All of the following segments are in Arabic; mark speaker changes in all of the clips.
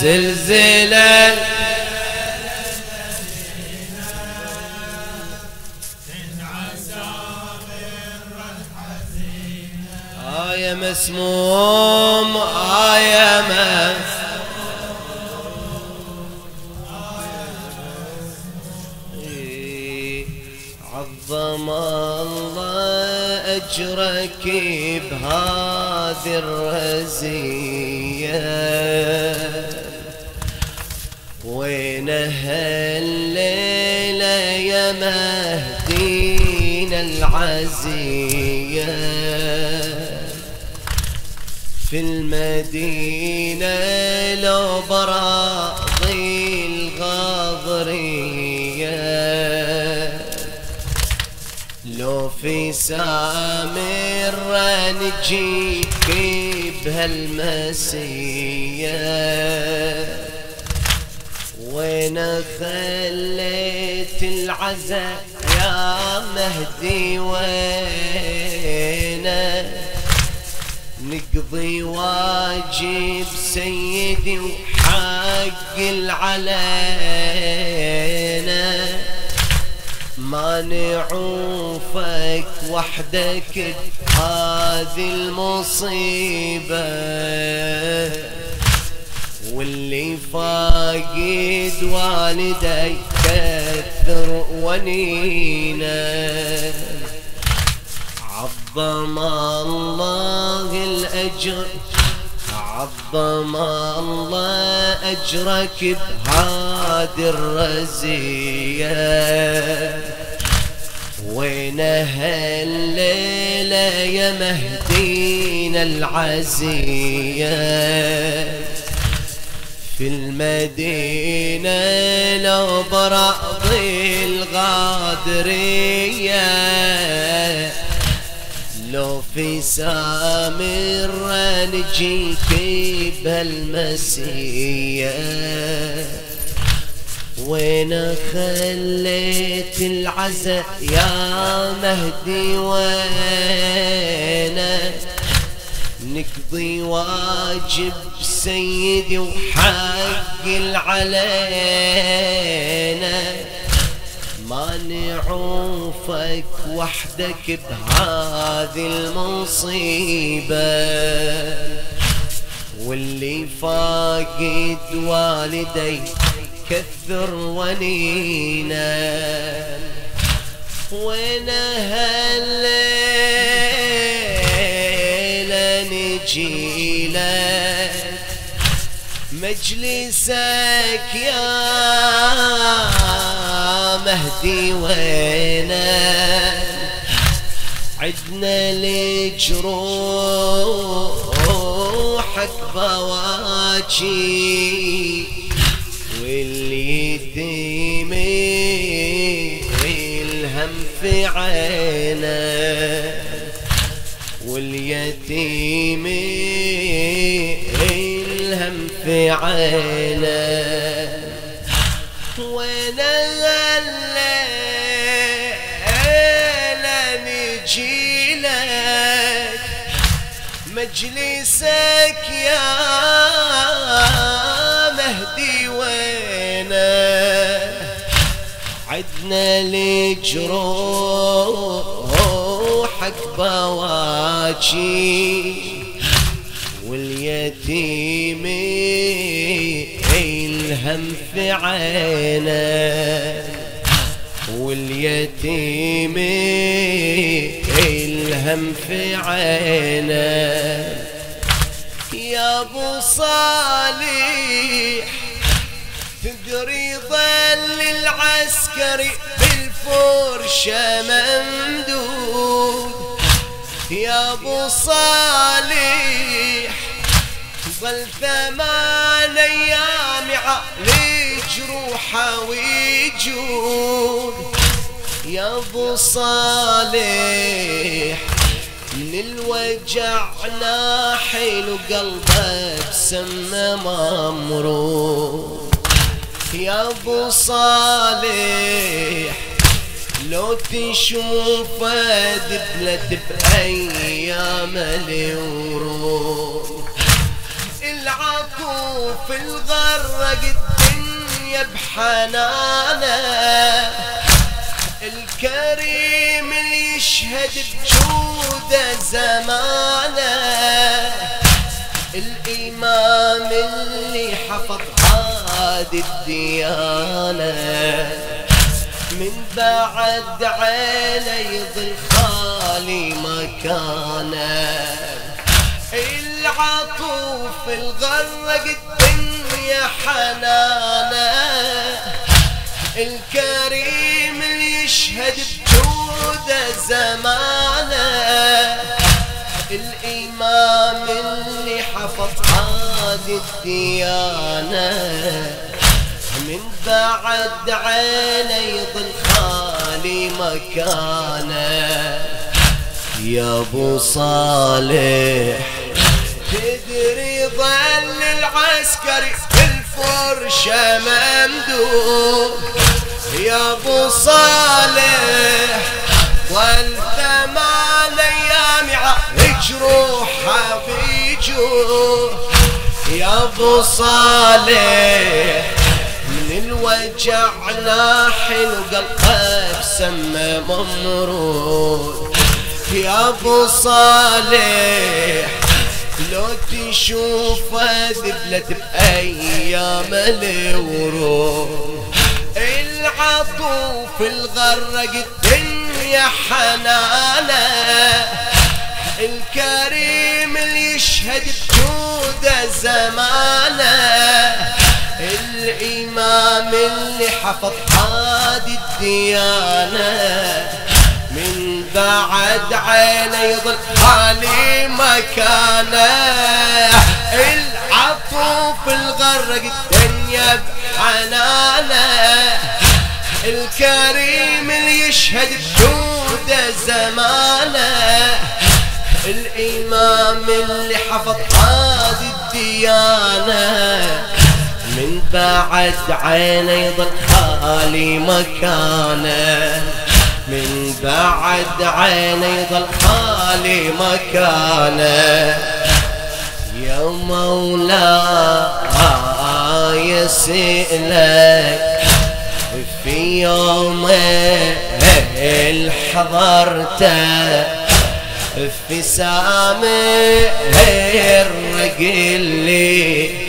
Speaker 1: زلزلة. آية مسموم آية مسموم أجرك بهذه الرزية. وين هالليلة يا مهدينا العزية؟ في المدينة لو براضي لو في سامر نجيك بهالمسية وين خليت العزاء يا مهدي؟ وين نقضي واجب سيدي وحق العلينا؟ ما نعوفك وحدك هذه المصيبة. واللي فاقد والدي كثر ونينا عظم الله الأجر عظم الله أجرك بهذه الرزية. وين هالليلة يا مهدينا العزية. في المدينة لو براضي الغادرية لو في سامر نجيك بهالمسية وين خليت العزاء يا مهدي؟ وين نقضي واجب سيدي وحق العلينا ما نعوفك وحدك بهذه المصيبة واللي فاقد والدي كثر ونينا وين هالليلة نجي لك مجلسك يا مهدي وينك عدنا لجروحك بواجي. الهم في عينه واليتيم الهم في عينه. وين الليلة نجي لك مجلسك يا عدنا لجروحك بواجي واليتيم الهم في عينه واليتيم الهم في عينه. يا أبو صالح العسكري بالفرشة ممدود. يا أبو صالح ظل ثمان أيام على جروحه ويجود. يا أبو صالح من الوجع ناحل وقلبه بسمه ممرود يا أبو صالح لو تشوفه دبلت بأيام الورود العطوف الغرق الدنيا بحنانة. الكريم اللي يشهد بجوده زمانة. الإمام اللي حفظ هذه الديانة من بعد عينه يظل خالي مكانه. العطوف الغرق الدنيا حنانه. الكريم اللي يشهد بجوده زمانه. الإمام اللي حفظ هذه الديانة. من بعد عينه يظل خالي مكانه. يا أبو صالح تدري ظل العسكري الفرشة ممدود. يا أبو صالح والثمان أيام جروحها بيجوح يا أبو صالح الوجع ناحل وقلبك سمى ممرود. يا أبو صالح لو تشوفه ذبلت بأيام الورود. العطوف الغرق الدنيا حنانة. الكريم اللي يشهد بجوده زمانة. الإمام اللي حفظ هذه الديانة من بعد عينه يظل خالي مكانه. العطوف الغرق الدنيا بحنانه. الكريم اللي يشهد بجوده زمانه. الإمام اللي حفظ هذه الديانة. بعد عينه يظل خالي مكانه. من بعد عينه يظل خالي مكانه. يا مولاي سئلك في يوم الحضرته في سامي الرجل لي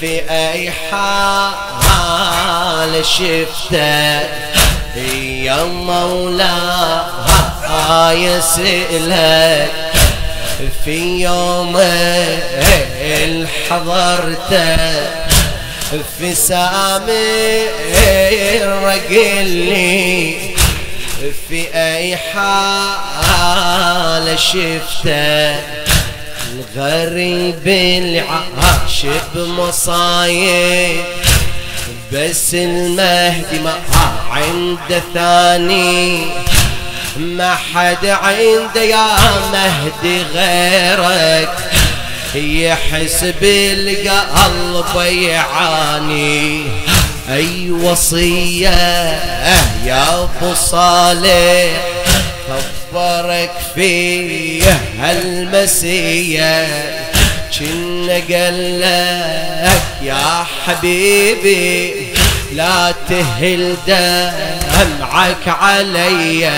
Speaker 1: في أي حال شفته يا مولاي سئلك في يوم الحضرته في سامي الرجل لي في أي حال شفته الغريب اللي عاش بمصايب بس المهدي ما عنده ثاني. ما حد عنده يا مهدي غيرك يحس بالقلب يعاني. أي وصية يا أبو صالح؟ خبرك فيه هالمسية؟ كنا قال لك يا حبيبي لا تهل دمعك علي.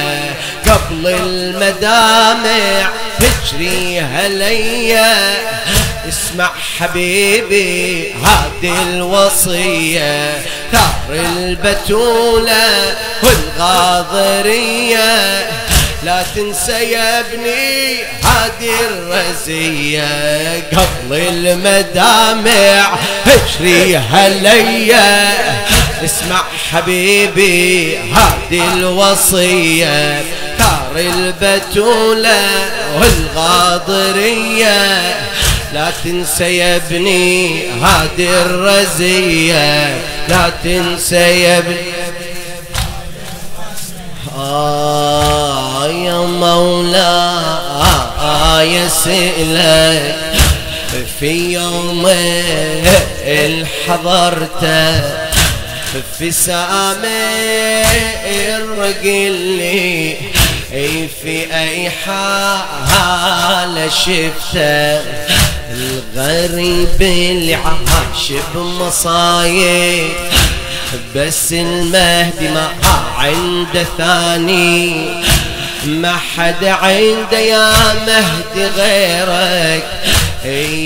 Speaker 1: قبل المدامع تجري هليا اسمع حبيبي هذه الوصية ثار البتولة والغاضرية. لا تنسى يا ابني هذه الرزية قبل المدامع اجري هليا اسمع حبيبي هذه الوصية ثار البتولة والغاضرية. لا تنسى يا ابني هذه الرزية لا تنسى يا ابني. آه. مولاي سئلك في يوم الحضرته في سامي الرجل في أي حال شفته الغريب اللي عاش بمصايب بس المهدي ما عنده ثاني. ما حد عنده يا مهدي غيرك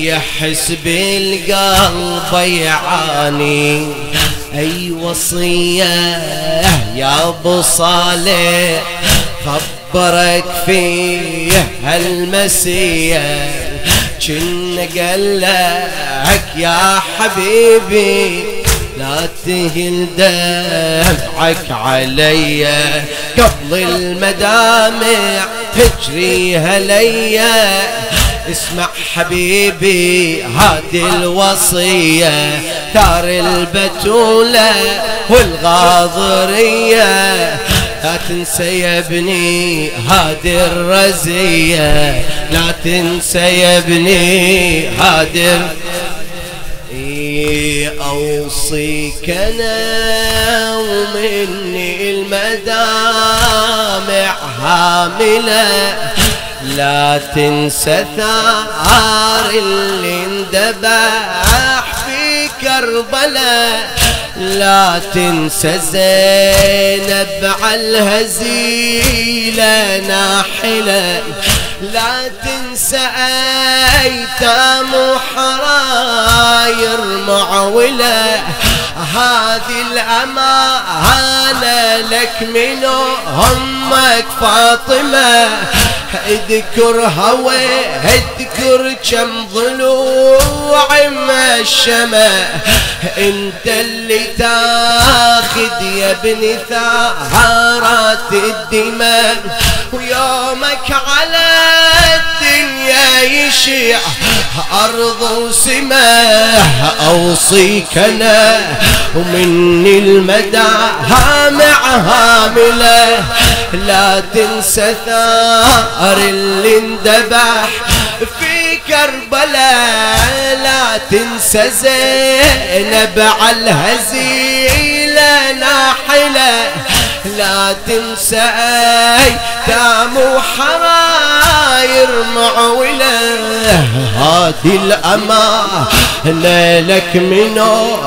Speaker 1: يحس بالقلب يعاني. أي وصية يا أبو صالح خبرك فيه هالمسية. كن قال لك يا حبيبي لا تهل دمعك علي. قبل المدامع تجري ليا اسمع حبيبي هذه الوصية. ثار البتولة والغاضرية. لا تنسى يا ابني هذه الرزية. لا تنسى يا ابني هذه أوصيك أنا ومني المدامع هاملة. لا تنسى ثار اللي اندبح في كربلاء لا تنسى زينب على الهزيلة ناحلة. لا تنسى أيتام وحراير معولة هذه الأمانة لك من همك فاطمة. اذكر هوى اذكر كم ضلوع الشمع انت اللي تاخذ يا ابن ثارات الدماء. ويومك على يشيع أرض وسماء أوصيك أنا ومني المدى هامع هاملة لا تنسى ثار اللي اندبح في كربلاء لا تنسى زينب على الهزيلة ناحلة لا تنسى ايتام وحراير معولة. هذه الأمانة لك من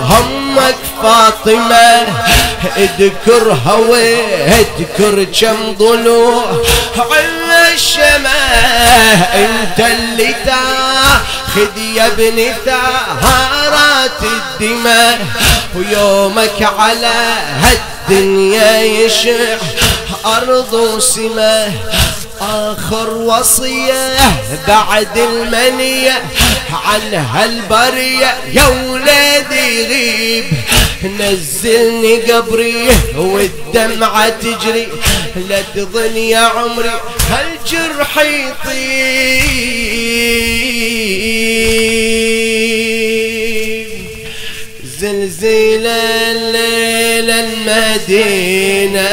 Speaker 1: همك فاطمة. اذكر هوي اذكر كم ضلوع على الشماء أنت اللي تاخذ يا ابن ثارات الدماء. ويومك على هالدنيا يشع أرض وسماء. آخر وصية بعد المنية عن هالبرية يا ولادي غيب. نزلني قبري والدمعة تجري. لا تظن يا عمري هالجرح يطيب زلزل الليل المدينة.